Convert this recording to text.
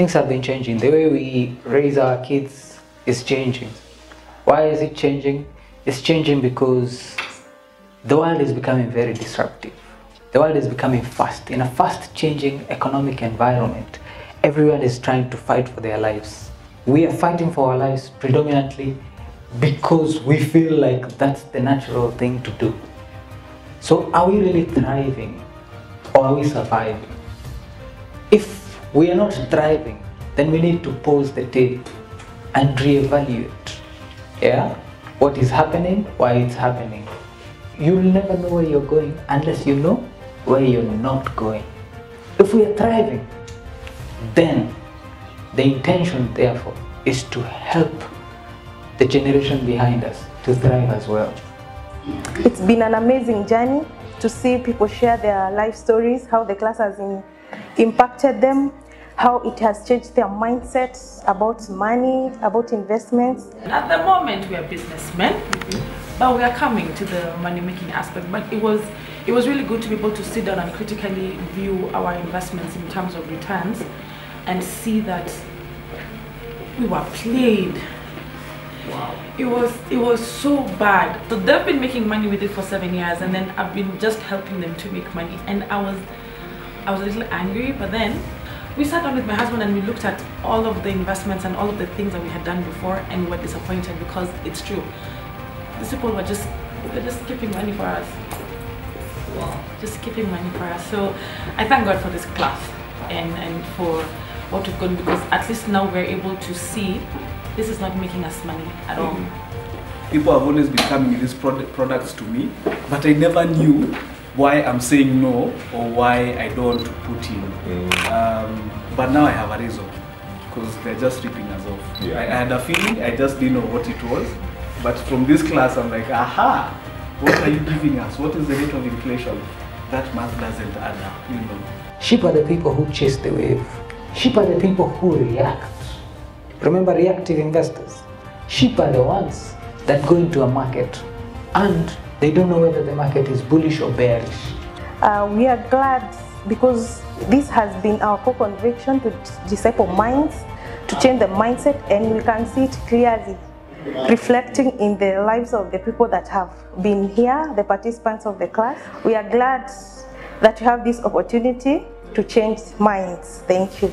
things have been changing. The way we raise our kids is changing. Why is it changing? It's changing because the world is becoming very disruptive. The world is becoming fast. In a fast changing economic environment, everyone is trying to fight for their lives. We are fighting for our lives predominantly because we feel like that's the natural thing to do. So, are we really thriving or are we surviving? If we are not thriving, then we need to pause the tape and reevaluate. Yeah? What is happening, why it's happening. You'll never know where you're going unless you know where you're not going. If we are thriving, then the intention, therefore, is to help the generation behind us to thrive as well. It's been an amazing journey to see people share their life stories, how the class has in, impacted them, how it has changed their mindset about money, about investments. At the moment, we are businessmen, but we are coming to the money making aspect. But it was it was really good to be able to sit down and critically view our investments in terms of returns and see that we were played. Wow. It was it was so bad. So they've been making money with it for seven years and then I've been just helping them to make money. And I was I was a little angry, but then we sat down with my husband and we looked at all of the investments and all of the things that we had done before and we were disappointed because it's true. These people were just they're just keeping money for us. Wow. Just keeping money for us. So I thank God for this class and, and for what we've gone because at least now we're able to see this is not making us money at all. Mm-hmm. People have always been coming with these product, products to me, but I never knew why I'm saying no or why I don't want to put in. Um, but now I have a reason because they're just ripping us off. Yeah. I, I had a feeling, I just didn't know what it was. But from this class, I'm like, aha, what are you giving us? What is the rate of inflation? That math doesn't add up, you know. Sheep are the people who chase the wave. Sheep are the people who react. Remember reactive investors? Sheep are the ones that go into a market and they don't know whether the market is bullish or bearish. Uh, we are glad because this has been our core conviction to disciple minds, to change the mindset, and we can see it clearly reflecting in the lives of the people that have been here, the participants of the class. We are glad that we have this opportunity to change minds. Thank you.